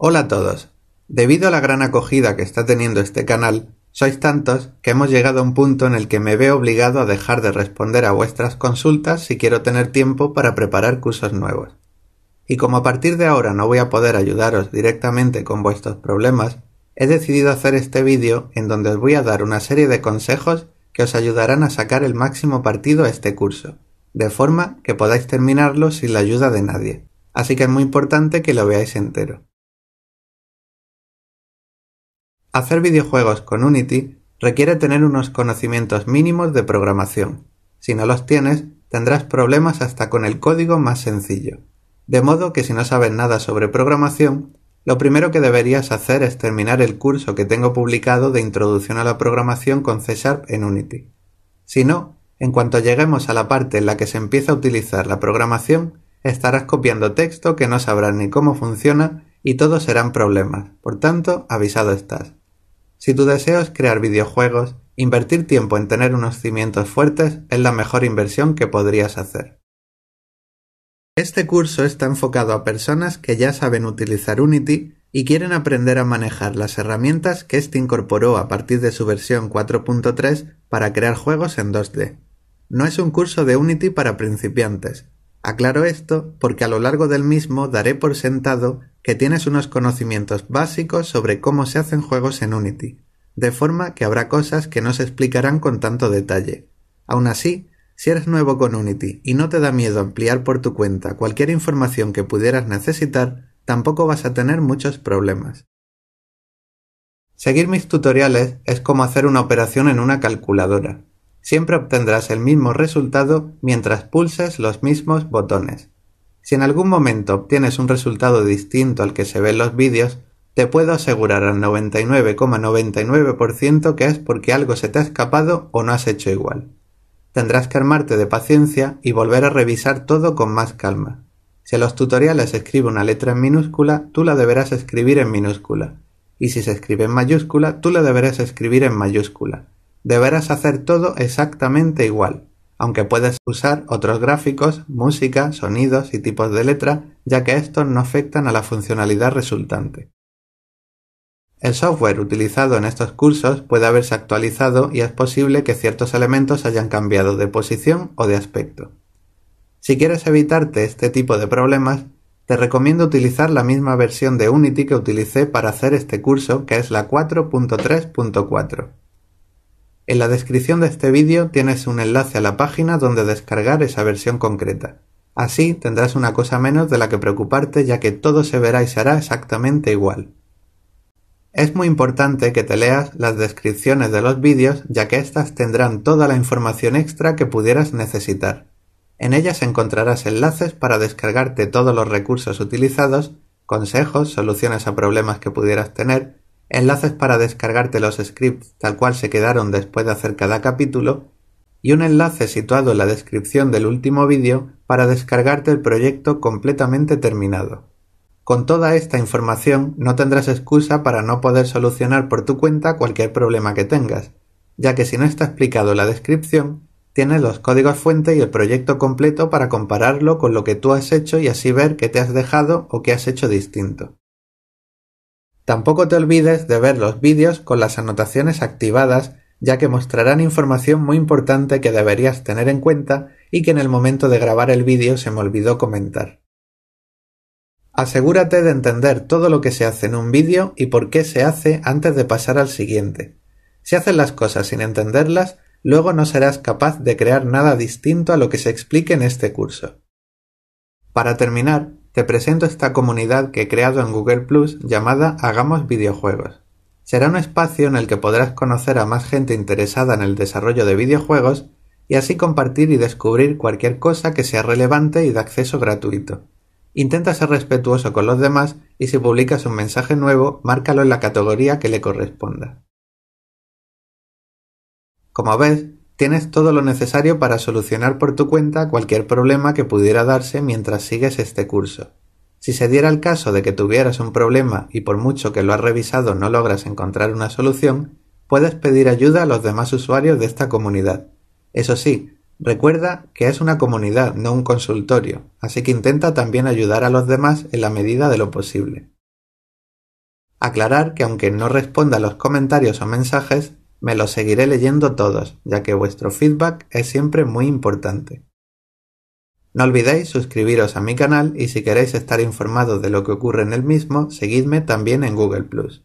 Hola a todos. Debido a la gran acogida que está teniendo este canal, sois tantos que hemos llegado a un punto en el que me veo obligado a dejar de responder a vuestras consultas si quiero tener tiempo para preparar cursos nuevos. Y como a partir de ahora no voy a poder ayudaros directamente con vuestros problemas, he decidido hacer este vídeo en donde os voy a dar una serie de consejos que os ayudarán a sacar el máximo partido a este curso, de forma que podáis terminarlo sin la ayuda de nadie. Así que es muy importante que lo veáis entero. Hacer videojuegos con Unity requiere tener unos conocimientos mínimos de programación. Si no los tienes, tendrás problemas hasta con el código más sencillo. De modo que si no sabes nada sobre programación, lo primero que deberías hacer es terminar el curso que tengo publicado de Introducción a la Programación con C Sharp en Unity. Si no, en cuanto lleguemos a la parte en la que se empieza a utilizar la programación, estarás copiando texto que no sabrás ni cómo funciona y todos serán problemas. Por tanto, avisado estás. Si tu deseo es crear videojuegos, invertir tiempo en tener unos cimientos fuertes es la mejor inversión que podrías hacer. Este curso está enfocado a personas que ya saben utilizar Unity y quieren aprender a manejar las herramientas que éste incorporó a partir de su versión 4.3 para crear juegos en 2D. No es un curso de Unity para principiantes. Aclaro esto porque a lo largo del mismo daré por sentado que tienes unos conocimientos básicos sobre cómo se hacen juegos en Unity, de forma que habrá cosas que no se explicarán con tanto detalle. Aún así, si eres nuevo con Unity y no te da miedo ampliar por tu cuenta cualquier información que pudieras necesitar, tampoco vas a tener muchos problemas. Seguir mis tutoriales es como hacer una operación en una calculadora. Siempre obtendrás el mismo resultado mientras pulses los mismos botones. Si en algún momento obtienes un resultado distinto al que se ve en los vídeos, te puedo asegurar al 99,99% que es porque algo se te ha escapado o no has hecho igual. Tendrás que armarte de paciencia y volver a revisar todo con más calma. Si en los tutoriales se escribe una letra en minúscula, tú la deberás escribir en minúscula. Y si se escribe en mayúscula, tú la deberás escribir en mayúscula. Deberás hacer todo exactamente igual aunque puedes usar otros gráficos, música, sonidos y tipos de letra, ya que estos no afectan a la funcionalidad resultante. El software utilizado en estos cursos puede haberse actualizado y es posible que ciertos elementos hayan cambiado de posición o de aspecto. Si quieres evitarte este tipo de problemas, te recomiendo utilizar la misma versión de Unity que utilicé para hacer este curso, que es la 4.3.4. En la descripción de este vídeo tienes un enlace a la página donde descargar esa versión concreta. Así tendrás una cosa menos de la que preocuparte ya que todo se verá y se hará exactamente igual. Es muy importante que te leas las descripciones de los vídeos ya que éstas tendrán toda la información extra que pudieras necesitar. En ellas encontrarás enlaces para descargarte todos los recursos utilizados, consejos, soluciones a problemas que pudieras tener, enlaces para descargarte los scripts tal cual se quedaron después de hacer cada capítulo, y un enlace situado en la descripción del último vídeo para descargarte el proyecto completamente terminado. Con toda esta información no tendrás excusa para no poder solucionar por tu cuenta cualquier problema que tengas, ya que si no está explicado en la descripción, tienes los códigos fuente y el proyecto completo para compararlo con lo que tú has hecho y así ver qué te has dejado o qué has hecho distinto. Tampoco te olvides de ver los vídeos con las anotaciones activadas ya que mostrarán información muy importante que deberías tener en cuenta y que en el momento de grabar el vídeo se me olvidó comentar. Asegúrate de entender todo lo que se hace en un vídeo y por qué se hace antes de pasar al siguiente. Si haces las cosas sin entenderlas, luego no serás capaz de crear nada distinto a lo que se explique en este curso. Para terminar, te presento esta comunidad que he creado en Google Plus llamada Hagamos videojuegos. Será un espacio en el que podrás conocer a más gente interesada en el desarrollo de videojuegos y así compartir y descubrir cualquier cosa que sea relevante y de acceso gratuito. Intenta ser respetuoso con los demás y si publicas un mensaje nuevo, márcalo en la categoría que le corresponda. Como ves, tienes todo lo necesario para solucionar por tu cuenta cualquier problema que pudiera darse mientras sigues este curso. Si se diera el caso de que tuvieras un problema y por mucho que lo has revisado no logras encontrar una solución, puedes pedir ayuda a los demás usuarios de esta comunidad. Eso sí, recuerda que es una comunidad, no un consultorio, así que intenta también ayudar a los demás en la medida de lo posible. Aclarar que aunque no responda a los comentarios o mensajes, me los seguiré leyendo todos, ya que vuestro feedback es siempre muy importante. No olvidéis suscribiros a mi canal y si queréis estar informados de lo que ocurre en el mismo, seguidme también en Google ⁇